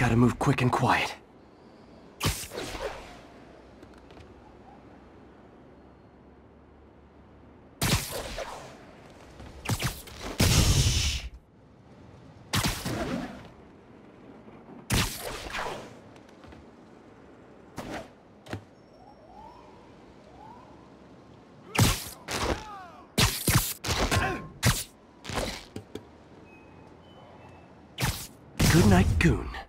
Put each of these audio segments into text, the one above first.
Gotta move quick and quiet. Good night, Goon.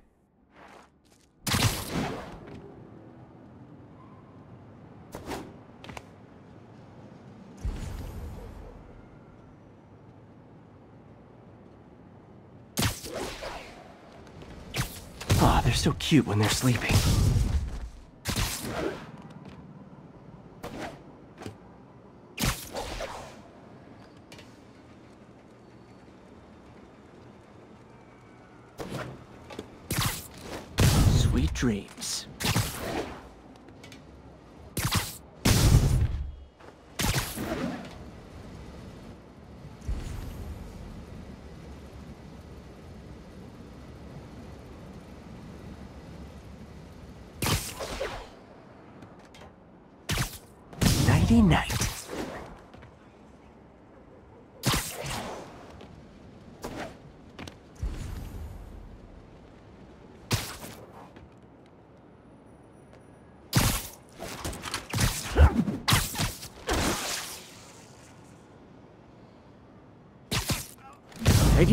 Aw, they're so cute when they're sleeping. Sweet dreams. Nighty night.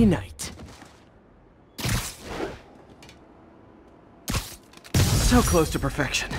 Night. So close to perfection.